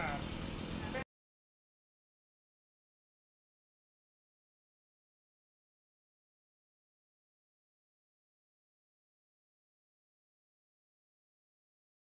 time.